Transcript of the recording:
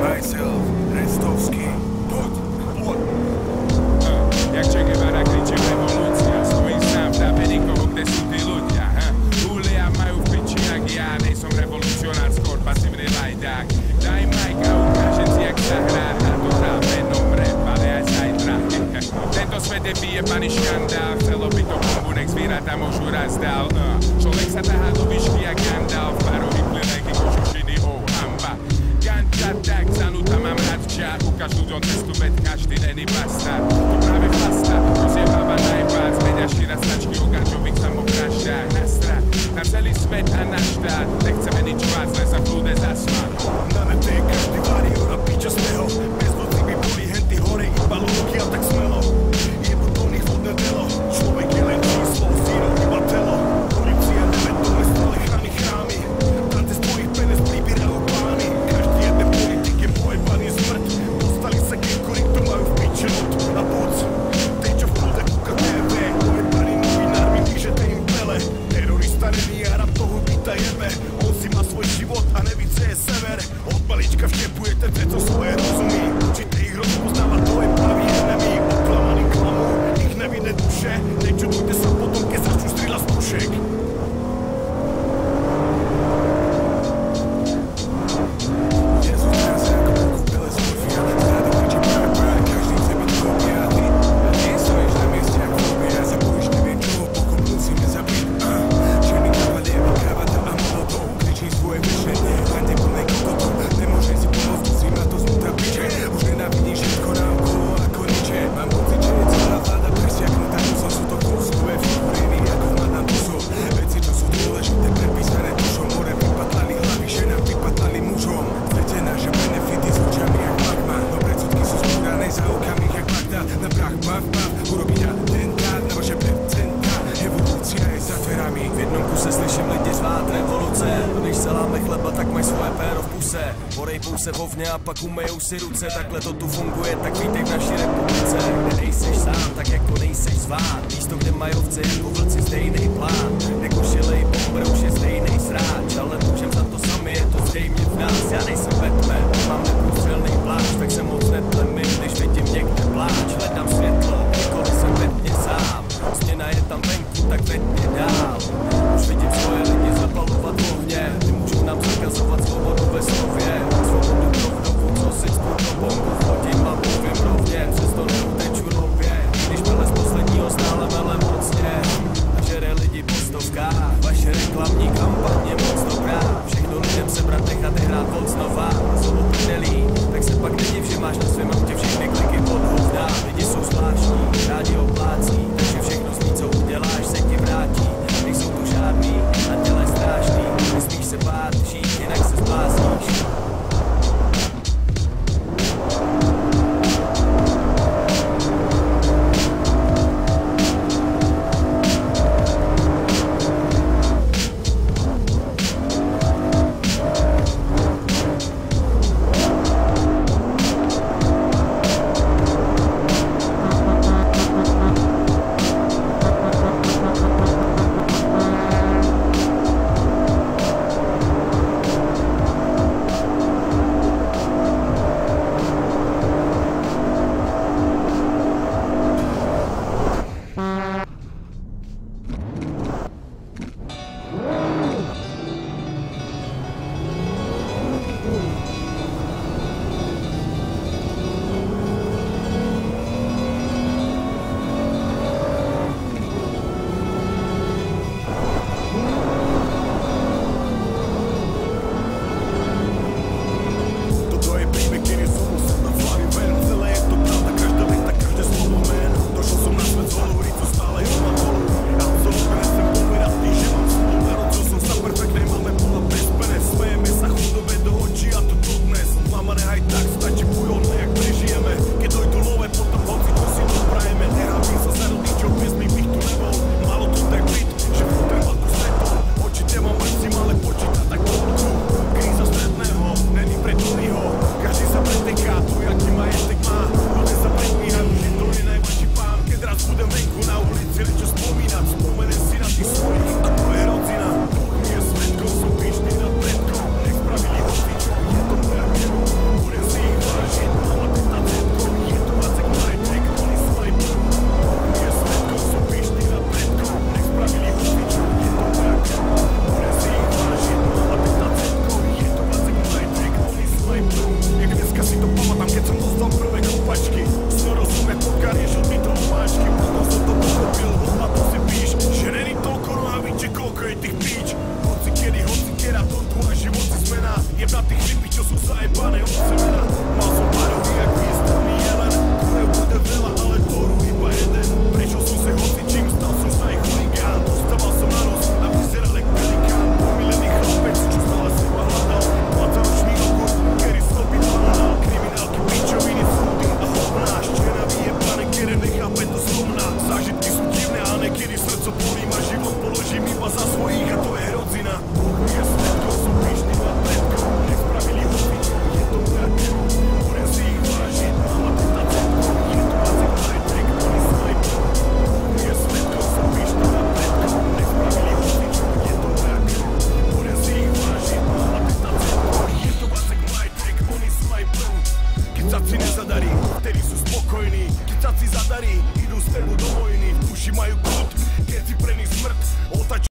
myself, Restovský, pod, pod. Hm, jak čekeva rakliče lebo ľudia, stojím sám v nikoho, kde sú tí ľudia, hm. ha? Hulia majú v piči, jak ja, nejsom revolucionár, skôr pasívny lajdák. Daj majk a ukážem si, jak sa hrá, na to hrám menom rap, ale aj zajtra. Hm. Tento svet je vyjebaný škandál, chcelo by to bombu, nech zvieratá môžu raz dál. Uh. Človek sa tahá do výšky, jak Gandalf, paru vyplil, kožu tak, tak zanútam mám rád včiach Ukáž ľuďom cestu, veď každý deň iba Ženy a toho ho vítajeme On si má svoj život a neví, co je sever. Od malička vštepuje tebe, co svoje rozumí. Určite ich rozpoznáva, to je pravý enemy. Oklamaný klamu, ich nevinné duše. Nečudujú Saláme chleba, tak maj svoje péro v puse. Porejpou se vovně a pak umejou si ruce. Takhle to tu funguje, tak vítej v naší republice. Kde nejseš sám, tak jako nejseš zván. Místo, kde majovce jako vlci, stejný plán.